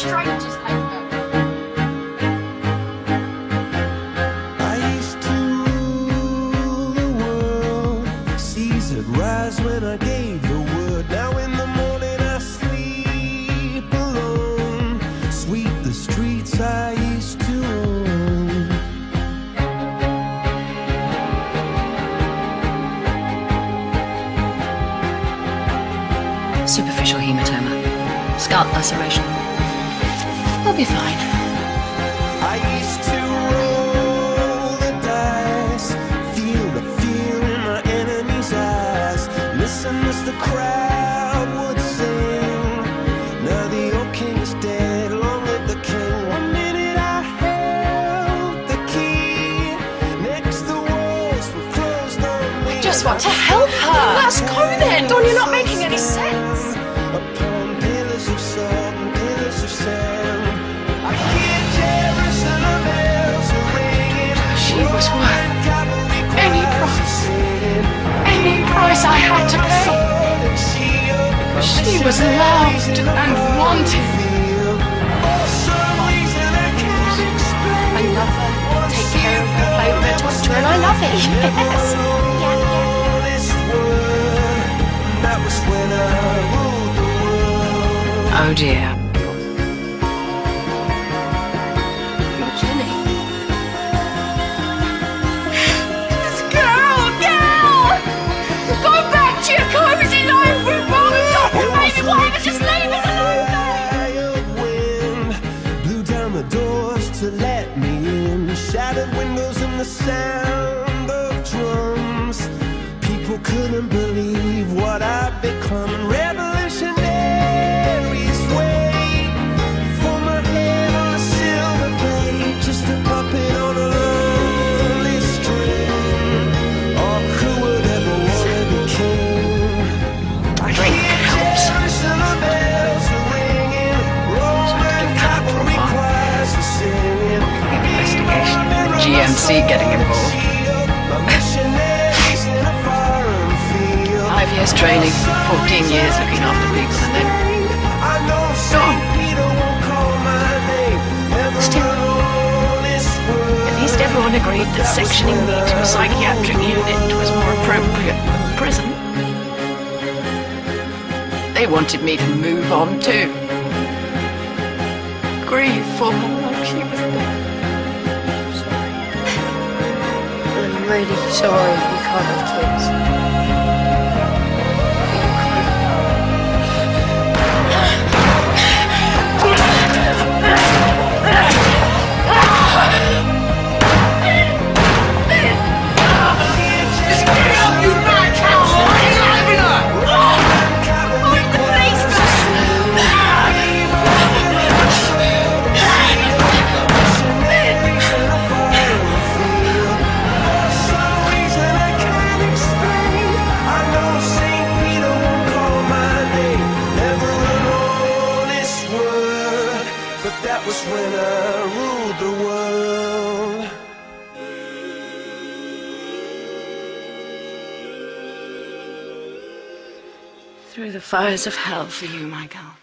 strangers I used to rule the world. Rise when I gave the word. Now in the morning I sleep alone. Sweep the streets I used to own. Superficial hematoma. Scalp laceration. We'll be fine. I used to roll the dice, feel the fear in my enemy's eyes, listen as the crowd would sing. Now the old king is dead, long live the king. One minute I held the key, next the walls were closed on me. Just want to help her. Let's go then. Dawn, you're not making any sense. She was worth any price. Any price I had to pay. She was loved and wanted. I love her, take care of her, play with her, talk to her, and I love it. Yes. That was when I ruled the world. Oh dear. Shattered windows and the sound of drums. People couldn't believe what GMC getting involved. Five years training, 14 years looking after people, and then gone. Still. At least everyone agreed that sectioning me to a psychiatric unit was more appropriate than prison. they wanted me to move on too. Grieve for her like she was dead. Really sorry we can't have kids. That was when I ruled the world. Through the fires of hell for you, my girl.